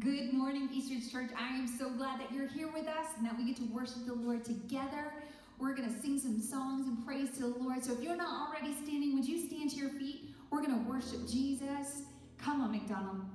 Good morning, Eastridge Church. I am so glad that you're here with us and that we get to worship the Lord together. We're going to sing some songs and praise to the Lord. So if you're not already standing, would you stand to your feet? We're going to worship Jesus. Come on, McDonald.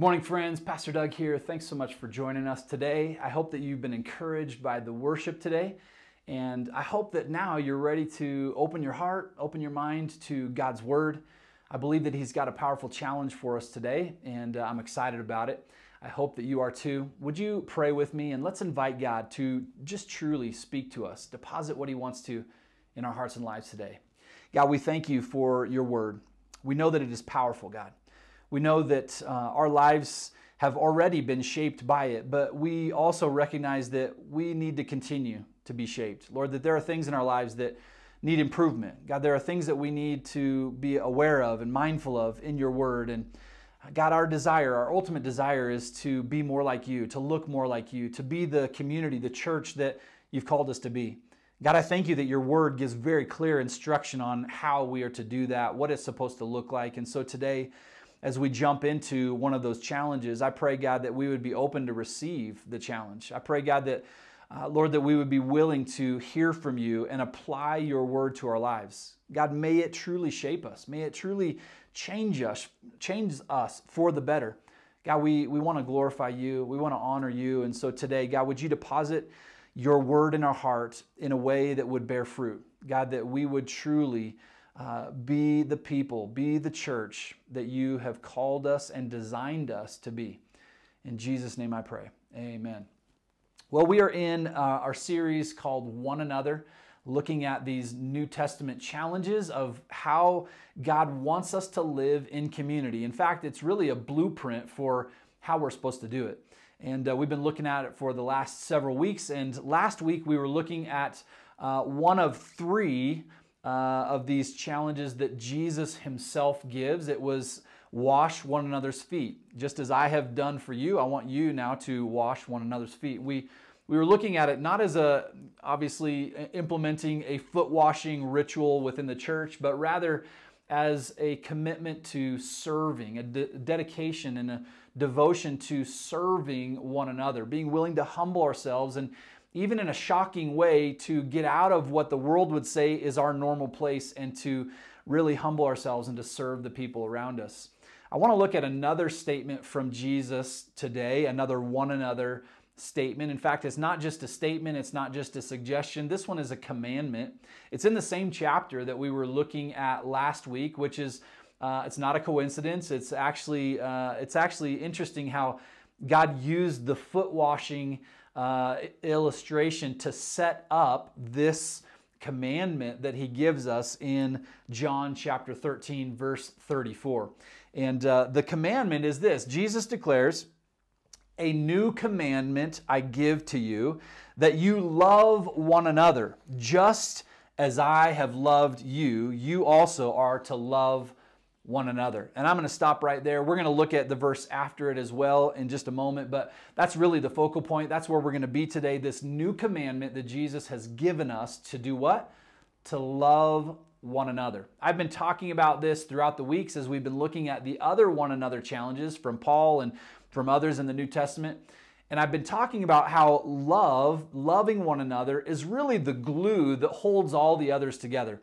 Good morning, friends. Pastor Doug here. Thanks so much for joining us today. I hope that you've been encouraged by the worship today. And I hope that now you're ready to open your heart, open your mind to God's Word. I believe that He's got a powerful challenge for us today, and uh, I'm excited about it. I hope that you are too. Would you pray with me and let's invite God to just truly speak to us, deposit what He wants to in our hearts and lives today. God, we thank you for your Word. We know that it is powerful, God. We know that uh, our lives have already been shaped by it, but we also recognize that we need to continue to be shaped. Lord, that there are things in our lives that need improvement. God, there are things that we need to be aware of and mindful of in your word. And God, our desire, our ultimate desire is to be more like you, to look more like you, to be the community, the church that you've called us to be. God, I thank you that your word gives very clear instruction on how we are to do that, what it's supposed to look like. And so today, as we jump into one of those challenges, I pray, God, that we would be open to receive the challenge. I pray, God, that, uh, Lord, that we would be willing to hear from you and apply your word to our lives. God, may it truly shape us. May it truly change us, change us for the better. God, we, we want to glorify you. We want to honor you. And so today, God, would you deposit your word in our heart in a way that would bear fruit? God, that we would truly uh, be the people, be the church that you have called us and designed us to be. In Jesus' name I pray. Amen. Well, we are in uh, our series called One Another, looking at these New Testament challenges of how God wants us to live in community. In fact, it's really a blueprint for how we're supposed to do it. And uh, we've been looking at it for the last several weeks. And last week we were looking at uh, one of three uh, of these challenges that Jesus himself gives. It was wash one another's feet. Just as I have done for you, I want you now to wash one another's feet. We we were looking at it not as a obviously implementing a foot washing ritual within the church, but rather as a commitment to serving, a de- dedication and a devotion to serving one another, being willing to humble ourselves and even in a shocking way, to get out of what the world would say is our normal place and to really humble ourselves and to serve the people around us. I want to look at another statement from Jesus today, another one another statement. In fact, it's not just a statement, it's not just a suggestion. This one is a commandment. It's in the same chapter that we were looking at last week, which is uh, it's not a coincidence. It's actually uh, it's actually interesting how God used the foot washing uh, illustration to set up this commandment that he gives us in John chapter 13, verse 34. And uh, the commandment is this Jesus declares, A new commandment I give to you, that you love one another, just as I have loved you, you also are to love one another. And I'm going to stop right there. We're going to look at the verse after it as well in just a moment, but that's really the focal point. That's where we're going to be today. This new commandment that Jesus has given us to do what? To love one another. I've been talking about this throughout the weeks as we've been looking at the other one another challenges from Paul and from others in the New Testament. And I've been talking about how love, loving one another, is really the glue that holds all the others together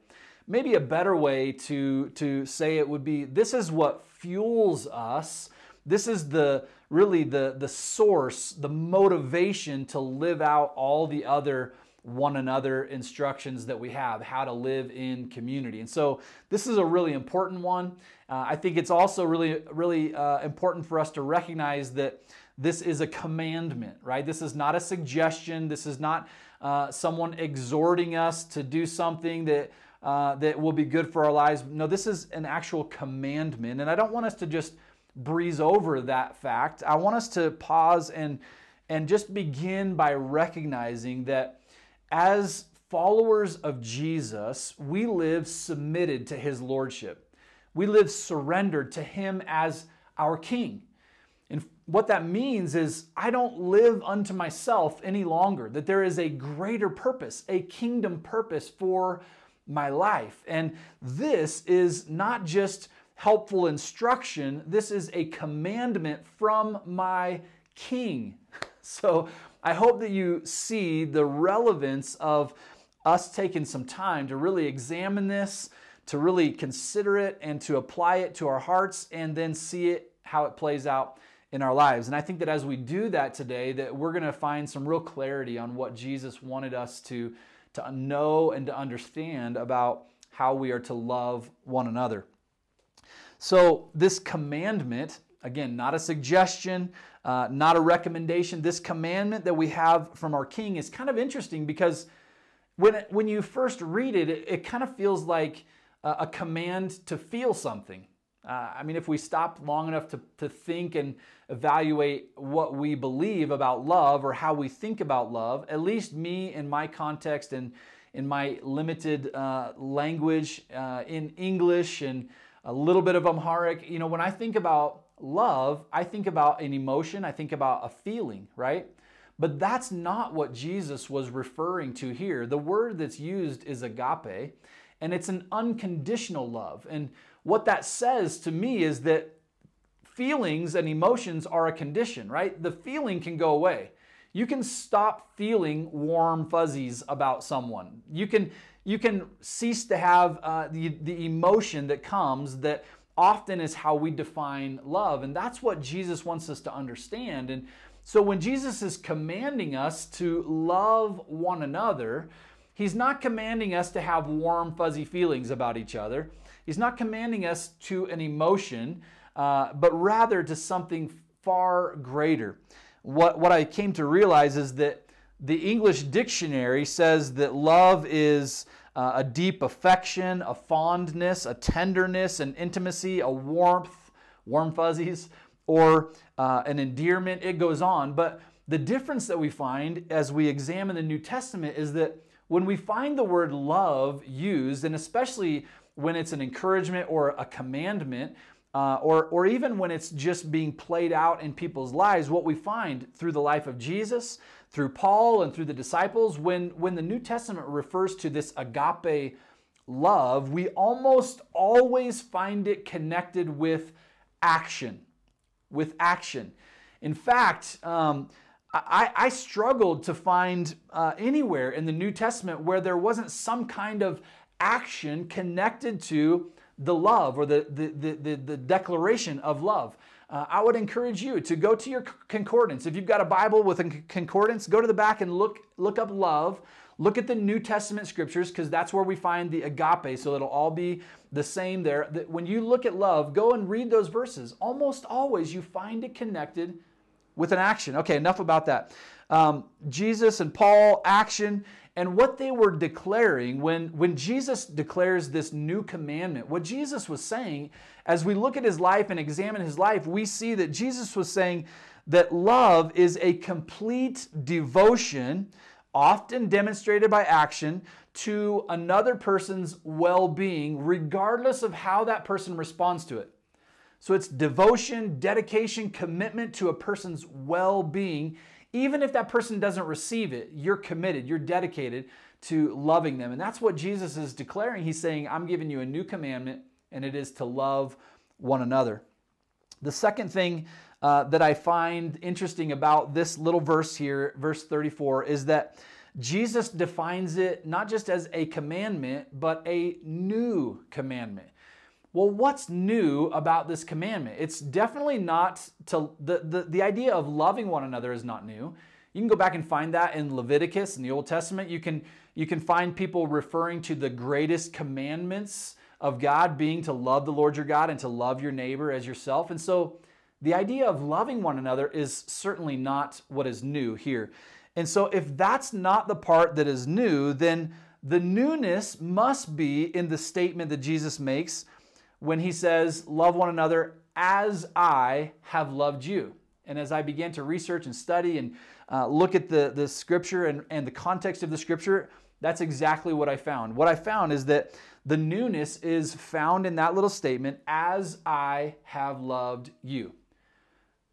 maybe a better way to, to say it would be this is what fuels us. This is the really the, the source, the motivation to live out all the other one another instructions that we have, how to live in community. And so this is a really important one. Uh, I think it's also really, really uh, important for us to recognize that this is a commandment, right? This is not a suggestion. This is not uh, someone exhorting us to do something that uh, that will be good for our lives. No, this is an actual commandment. And I don't want us to just breeze over that fact. I want us to pause and, and just begin by recognizing that as followers of Jesus, we live submitted to his lordship. We live surrendered to him as our king. And what that means is, I don't live unto myself any longer, that there is a greater purpose, a kingdom purpose for my life. And this is not just helpful instruction, this is a commandment from my king. So I hope that you see the relevance of us taking some time to really examine this, to really consider it, and to apply it to our hearts, and then see it how it plays out in our lives. And I think that as we do that today, that we're going to find some real clarity on what Jesus wanted us to, to know and to understand about how we are to love one another. So, this commandment, again, not a suggestion, uh, not a recommendation, this commandment that we have from our King is kind of interesting because when, when you first read it, it, it kind of feels like a, a command to feel something. Uh, I mean, if we stop long enough to, to think and evaluate what we believe about love or how we think about love, at least me in my context and in my limited uh, language uh, in English and a little bit of Amharic, you know, when I think about love, I think about an emotion, I think about a feeling, right? But that's not what Jesus was referring to here. The word that's used is agape, and it's an unconditional love. And what that says to me is that feelings and emotions are a condition, right? The feeling can go away. You can stop feeling warm fuzzies about someone. You can you can cease to have uh, the, the emotion that comes that often is how we define love. And that's what Jesus wants us to understand. And so when Jesus is commanding us to love one another, he's not commanding us to have warm, fuzzy feelings about each other. He's not commanding us to an emotion, uh, but rather to something far greater. What, what I came to realize is that the English dictionary says that love is uh, a deep affection, a fondness, a tenderness, an intimacy, a warmth, warm fuzzies, or uh, an endearment. It goes on. But the difference that we find as we examine the New Testament is that when we find the word love used, and especially when it's an encouragement or a commandment, uh, or, or even when it's just being played out in people's lives, what we find through the life of Jesus, through Paul, and through the disciples, when, when the New Testament refers to this agape love, we almost always find it connected with action. With action. In fact, um, I, I, struggled to find uh, anywhere in the New Testament where there wasn't some kind of action connected to the love or the, the, the, the, the declaration of love. Uh, I would encourage you to go to your concordance. If you've got a Bible with a concordance, go to the back and look, look up love. Look at the New Testament scriptures because that's where we find the agape, so it'll all be the same there. When you look at love, go and read those verses. Almost always you find it connected with an action. Okay, enough about that. Um, Jesus and Paul, action and what they were declaring when, when Jesus declares this new commandment, what Jesus was saying, as we look at his life and examine his life, we see that Jesus was saying that love is a complete devotion, often demonstrated by action, to another person's well being, regardless of how that person responds to it. So it's devotion, dedication, commitment to a person's well being even if that person doesn't receive it, you're committed, you're dedicated to loving them. And that's what Jesus is declaring. He's saying, I'm giving you a new commandment, and it is to love one another. The second thing uh, that I find interesting about this little verse here, verse 34, is that Jesus defines it not just as a commandment, but a new commandment well, what's new about this commandment? It's definitely not to the, the, the idea of loving one another is not new. You can go back and find that in Leviticus in the Old Testament. You can you can find people referring to the greatest commandments of God being to love the Lord your God and to love your neighbor as yourself. And so the idea of loving one another is certainly not what is new here. And so if that's not the part that is new, then the newness must be in the statement that Jesus makes when he says, Love one another as I have loved you. And as I began to research and study and uh, look at the, the scripture and, and the context of the scripture, that's exactly what I found. What I found is that the newness is found in that little statement, as I have loved you.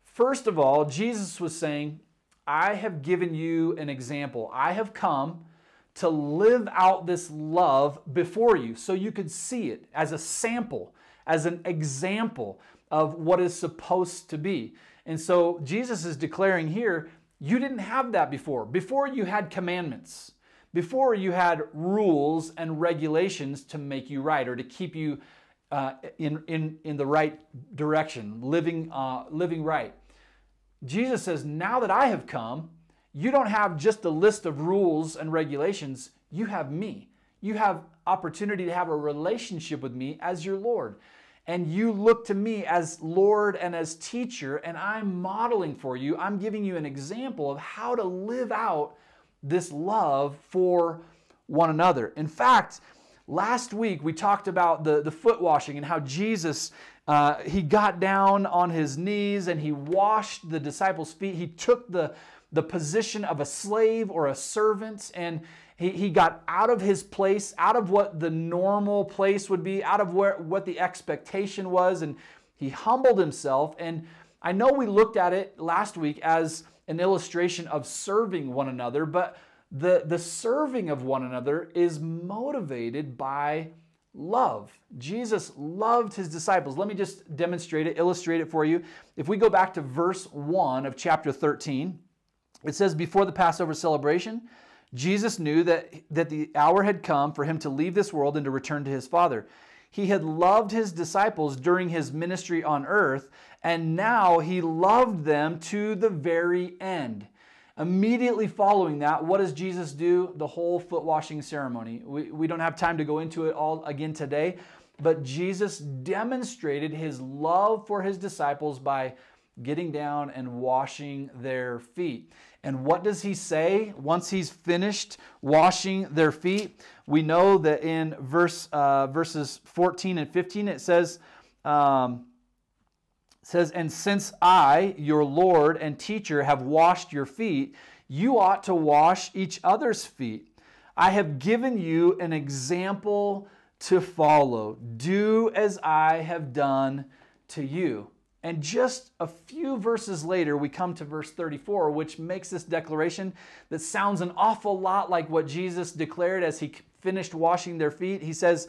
First of all, Jesus was saying, I have given you an example. I have come to live out this love before you so you could see it as a sample, as an example of what is supposed to be. And so Jesus is declaring here, you didn't have that before. Before you had commandments. Before you had rules and regulations to make you right or to keep you uh, in, in, in the right direction, living, uh, living right. Jesus says, Now that I have come, you don't have just a list of rules and regulations, you have me. You have opportunity to have a relationship with me as your Lord. And you look to me as Lord and as teacher, and I'm modeling for you. I'm giving you an example of how to live out this love for one another. In fact, last week we talked about the, the foot washing and how Jesus uh, he got down on his knees and he washed the disciples' feet. He took the, the position of a slave or a servant and he, he got out of his place, out of what the normal place would be, out of where, what the expectation was, and he humbled himself. And I know we looked at it last week as an illustration of serving one another, but the, the serving of one another is motivated by love. Jesus loved his disciples. Let me just demonstrate it, illustrate it for you. If we go back to verse 1 of chapter 13, it says, Before the Passover celebration, Jesus knew that, that the hour had come for him to leave this world and to return to his Father. He had loved his disciples during his ministry on earth, and now he loved them to the very end. Immediately following that, what does Jesus do? The whole foot washing ceremony. We, we don't have time to go into it all again today, but Jesus demonstrated his love for his disciples by getting down and washing their feet. And what does he say once he's finished washing their feet? We know that in verse uh, verses 14 and 15 it says, um, says, And since I, your Lord and teacher, have washed your feet, you ought to wash each other's feet. I have given you an example to follow. Do as I have done to you. And just a few verses later, we come to verse 34, which makes this declaration that sounds an awful lot like what Jesus declared as he finished washing their feet. He says,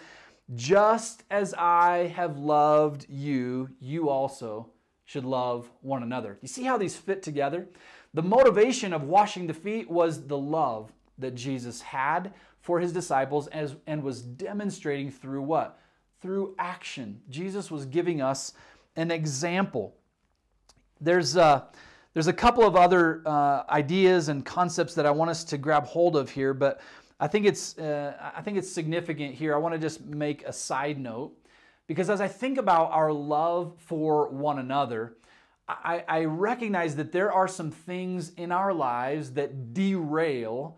Just as I have loved you, you also should love one another. You see how these fit together? The motivation of washing the feet was the love that Jesus had for his disciples as, and was demonstrating through what? Through action. Jesus was giving us an example. There's a, there's a couple of other uh, ideas and concepts that I want us to grab hold of here, but I think it's uh, I think it's significant here. I want to just make a side note because as I think about our love for one another, I, I recognize that there are some things in our lives that derail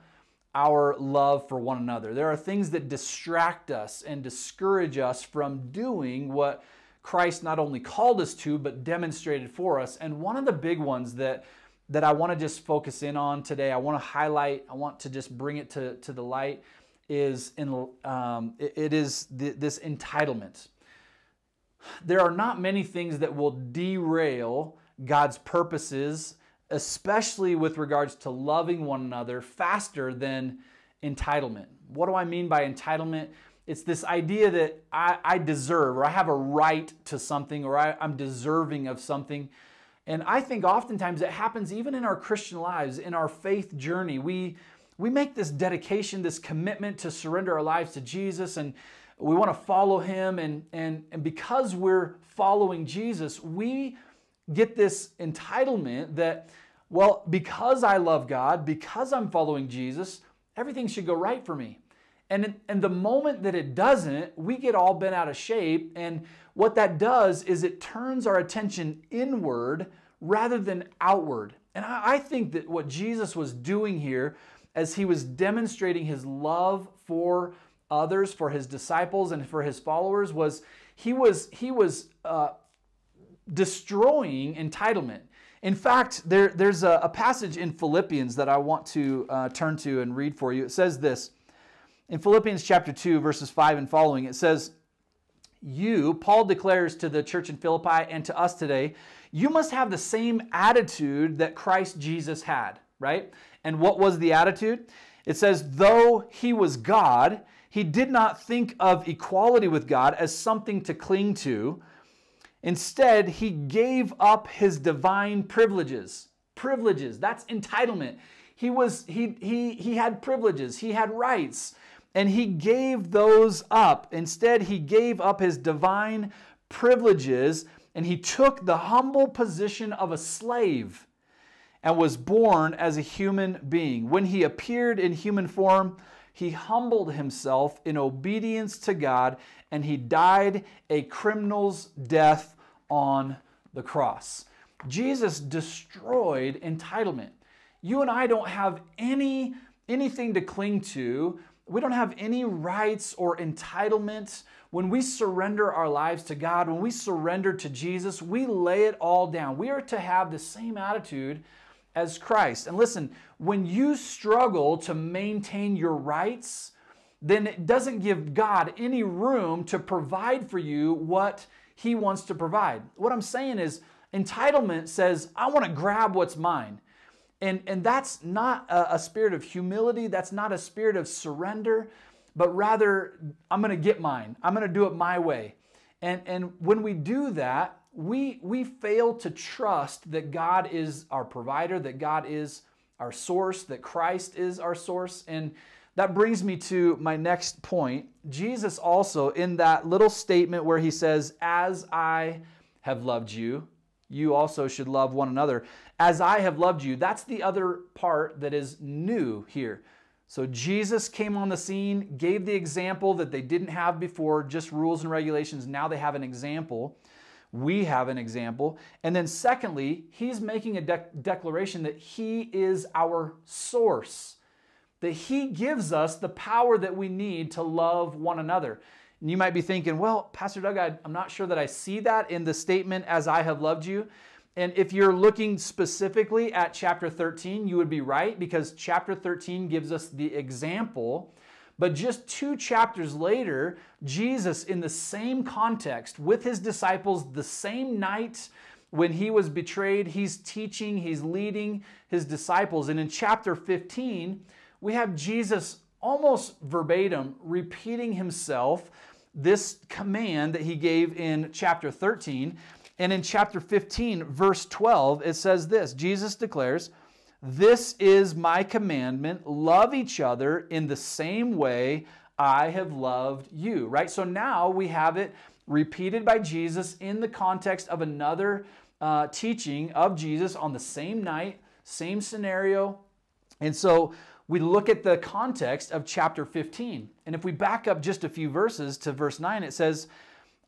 our love for one another. There are things that distract us and discourage us from doing what Christ not only called us to, but demonstrated for us. And one of the big ones that that I want to just focus in on today, I want to highlight, I want to just bring it to, to the light, is in um, it, it is th- this entitlement. There are not many things that will derail God's purposes, especially with regards to loving one another, faster than entitlement. What do I mean by entitlement? It's this idea that I, I deserve or I have a right to something or I, I'm deserving of something. And I think oftentimes it happens even in our Christian lives, in our faith journey. We, we make this dedication, this commitment to surrender our lives to Jesus, and we want to follow Him. And, and, and because we're following Jesus, we get this entitlement that, well, because I love God, because I'm following Jesus, everything should go right for me. And, and the moment that it doesn't, we get all bent out of shape. And what that does is it turns our attention inward rather than outward. And I, I think that what Jesus was doing here as he was demonstrating his love for others, for his disciples, and for his followers was he was, he was uh, destroying entitlement. In fact, there, there's a, a, passage in Philippians that I want to uh, turn to and read for you. It says this in Philippians chapter 2, verses 5 and following, it says, You, Paul declares to the church in Philippi and to us today, you must have the same attitude that Christ Jesus had, right? And what was the attitude? It says, Though he was God, he did not think of equality with God as something to cling to. Instead, he gave up his divine privileges. Privileges, that's entitlement. He was he he he had privileges, he had rights and he gave those up. Instead, he gave up his divine privileges and he took the humble position of a slave. and was born as a human being. When he appeared in human form, he humbled himself in obedience to God and he died a criminal's death on the cross. Jesus destroyed entitlement. You and I don't have any anything to cling to. We don't have any rights or entitlements. When we surrender our lives to God, when we surrender to Jesus, we lay it all down. We are to have the same attitude as Christ. And listen, when you struggle to maintain your rights, then it doesn't give God any room to provide for you what He wants to provide. What I'm saying is, entitlement says, I want to grab what's mine. And, and that's not a, a spirit of humility, that's not a spirit of surrender, but rather, I'm going to get mine. I'm going to do it my way. And, and when we do that, we, we fail to trust that God is our provider, that God is our source, that Christ is our source. And that brings me to my next point. Jesus also, in that little statement where he says, As I have loved you, you also should love one another. As I have loved you, that's the other part that is new here. So Jesus came on the scene, gave the example that they didn't have before, just rules and regulations. Now they have an example. We have an example. And then, secondly, he's making a de- declaration that he is our source, that he gives us the power that we need to love one another. And you might be thinking, well, Pastor Doug, I, I'm not sure that I see that in the statement, as I have loved you. And if you're looking specifically at chapter 13, you would be right because chapter 13 gives us the example. But just two chapters later, Jesus, in the same context with his disciples, the same night when he was betrayed, he's teaching, he's leading his disciples. And in chapter 15, we have Jesus almost verbatim repeating himself this command that he gave in chapter 13. And in chapter 15, verse 12, it says this Jesus declares, This is my commandment love each other in the same way I have loved you. Right? So now we have it repeated by Jesus in the context of another uh, teaching of Jesus on the same night, same scenario. And so we look at the context of chapter 15. And if we back up just a few verses to verse 9, it says,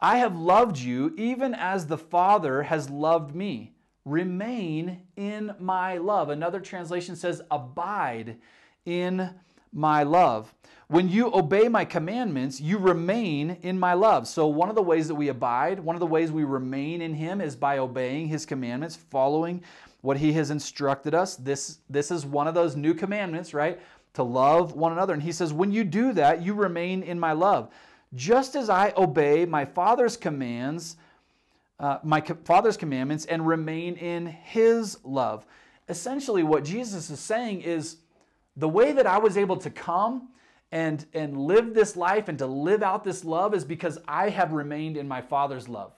I have loved you even as the Father has loved me. Remain in my love. Another translation says, Abide in my love. When you obey my commandments, you remain in my love. So, one of the ways that we abide, one of the ways we remain in Him is by obeying His commandments, following what He has instructed us. This, this is one of those new commandments, right? To love one another. And He says, when you do that, you remain in my love. Just as I obey my Father's commands, uh, my co- Father's commandments, and remain in His love. Essentially, what Jesus is saying is the way that I was able to come and, and live this life and to live out this love is because I have remained in my Father's love.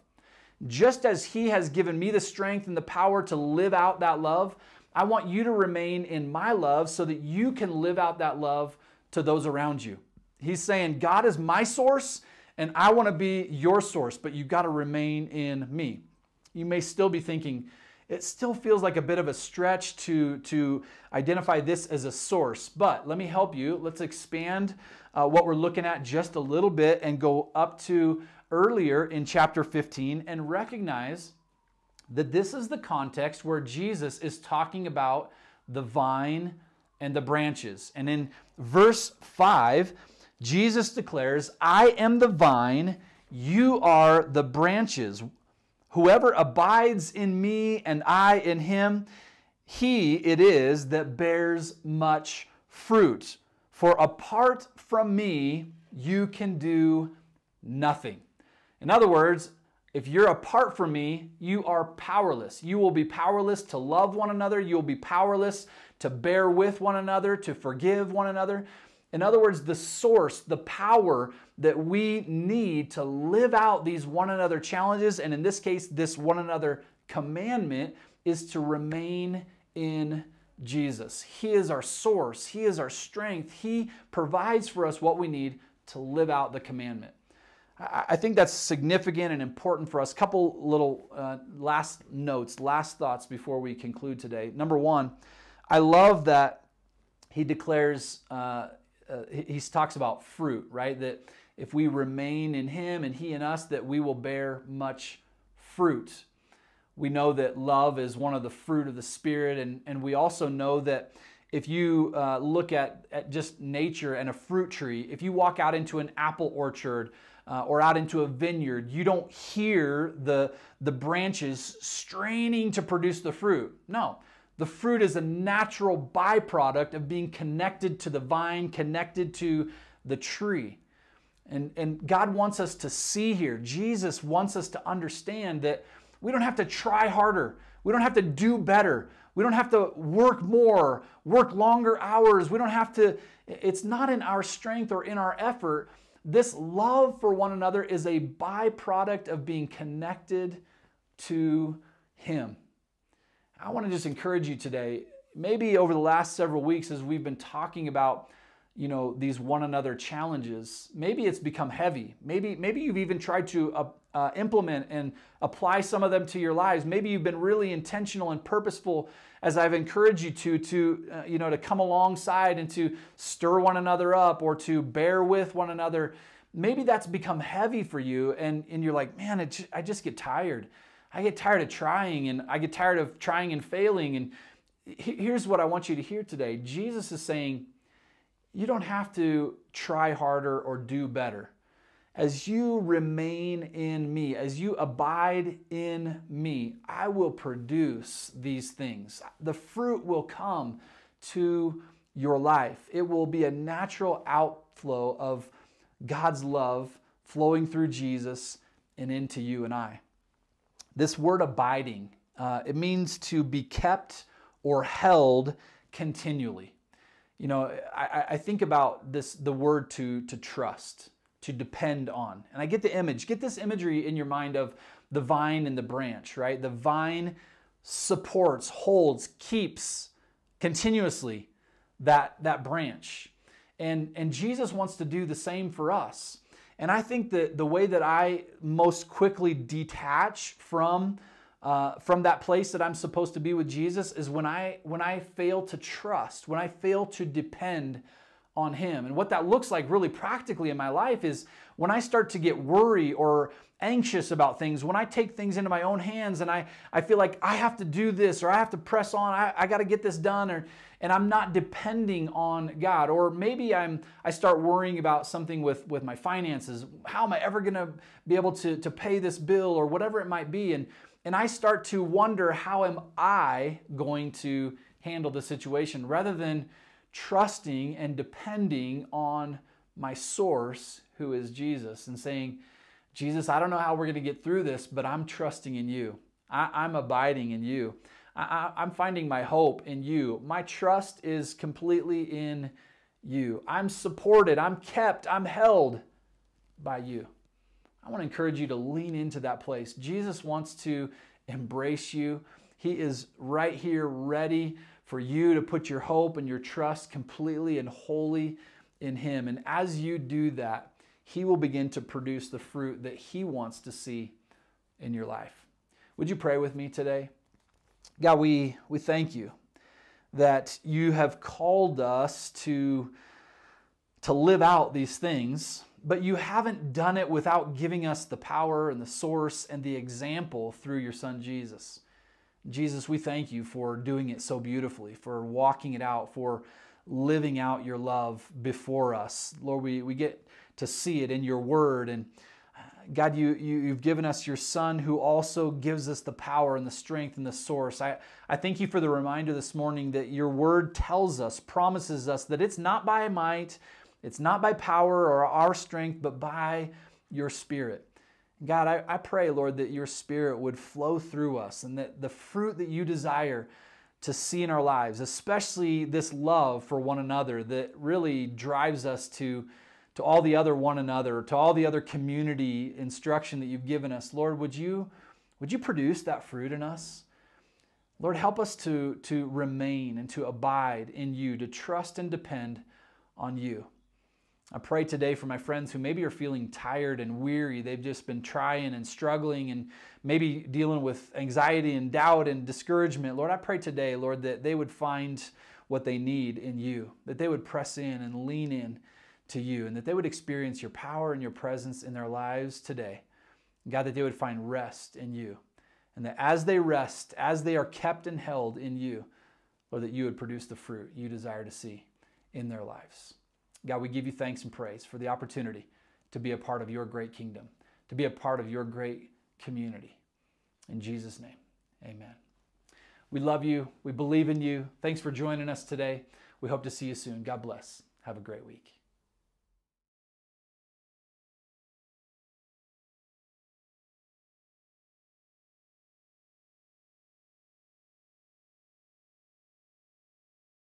Just as He has given me the strength and the power to live out that love, I want you to remain in my love so that you can live out that love to those around you. He's saying, God is my source and I want to be your source, but you've got to remain in me. You may still be thinking, it still feels like a bit of a stretch to, to identify this as a source, but let me help you. Let's expand uh, what we're looking at just a little bit and go up to earlier in chapter 15 and recognize that this is the context where Jesus is talking about the vine and the branches. And in verse 5, Jesus declares, I am the vine, you are the branches. Whoever abides in me and I in him, he it is that bears much fruit. For apart from me, you can do nothing. In other words, if you're apart from me, you are powerless. You will be powerless to love one another. You will be powerless to bear with one another, to forgive one another. In other words, the source, the power that we need to live out these one another challenges, and in this case, this one another commandment, is to remain in Jesus. He is our source, He is our strength. He provides for us what we need to live out the commandment. I think that's significant and important for us. Couple little uh, last notes, last thoughts before we conclude today. Number one, I love that he declares, uh, uh, he, he talks about fruit, right? That if we remain in him and he in us, that we will bear much fruit. We know that love is one of the fruit of the Spirit, and, and we also know that if you uh, look at, at just nature and a fruit tree, if you walk out into an apple orchard uh, or out into a vineyard, you don't hear the, the branches straining to produce the fruit. No, the fruit is a natural byproduct of being connected to the vine, connected to the tree. And, and God wants us to see here, Jesus wants us to understand that we don't have to try harder. We don't have to do better. We don't have to work more, work longer hours. We don't have to, it's not in our strength or in our effort. This love for one another is a byproduct of being connected to Him. I want to just encourage you today, maybe over the last several weeks as we've been talking about you know these one another challenges maybe it's become heavy maybe maybe you've even tried to uh, uh, implement and apply some of them to your lives. Maybe you've been really intentional and purposeful as i've encouraged you to to uh, you know to come alongside and to stir one another up or to bear with one another. Maybe that's become heavy for you and and you're like man it, i just get tired. I get tired of trying and i get tired of trying and failing. And he- here's what i want you to hear today. Jesus is saying you don't have to try harder or do better. As you remain in me, as you abide in me, I will produce these things. The fruit will come to your life. It will be a natural outflow of God's love flowing through Jesus and into you and I. This word abiding, uh, it means to be kept or held continually you know I, I think about this the word to to trust to depend on. And i get the image. Get this imagery in your mind of the vine and the branch right? The vine supports holds keeps continuously that that branch. And and jesus wants to do the same for us. And i think that the way that i most quickly detach from uh, from that place that I'm supposed to be with Jesus is when I when I fail to trust, when I fail to depend on Him. And what that looks like really practically in my life is when I start to get worry or anxious about things, when I take things into my own hands and I, I feel like I have to do this or I have to press on, I, I got to get this done, or and I'm not depending on God. Or maybe I'm I start worrying about something with, with my finances. How am I ever gonna be able to, to pay this bill or whatever it might be? And and I start to wonder how am I going to handle the situation rather than trusting and depending on my source, who is Jesus, and saying, Jesus, I don't know how we're going to get through this, but I'm trusting in you. I, am abiding in you. I, I'm finding my hope in you. My trust is completely in you. I'm supported, I'm kept, I'm held by you. I want to encourage you to lean into that place. Jesus wants to embrace you. He is right here ready for you to put your hope and your trust completely and wholly in Him. And as you do that, He will begin to produce the fruit that He wants to see in your life. Would you pray with me today? God, we, we thank you that you have called us to, to live out these things but you haven't done it without giving us the power and the source and the example through your son Jesus. Jesus, we thank you for doing it so beautifully, for walking it out, for living out your love before us. Lord, we, we get to see it in your word. And uh, God, you, you, you've given us your son who also gives us the power and the strength and the source. I, I thank you for the reminder this morning that your word tells us, promises us that it's not by might, it's not by power or our strength, but by your spirit. God, I, I pray, Lord, that your spirit would flow through us and that the fruit that you desire to see in our lives, especially this love for one another that really drives us to, to all the other one another, to all the other community instruction that you've given us. Lord, would you, would you produce that fruit in us? Lord, help us to, to remain and to abide in you, to trust and depend on you. I pray today for my friends who maybe are feeling tired and weary. They've just been trying and struggling and maybe dealing with anxiety and doubt and discouragement. Lord, I pray today, Lord, that they would find what they need in you, that they would press in and lean in to you, and that they would experience your power and your presence in their lives today. God, that they would find rest in you. And that as they rest, as they are kept and held in you, Lord, that you would produce the fruit you desire to see in their lives. God, we give you thanks and praise for the opportunity to be a part of your great kingdom, to be a part of your great community. In Jesus' name, amen. We love you. We believe in you. Thanks for joining us today. We hope to see you soon. God bless. Have a great week.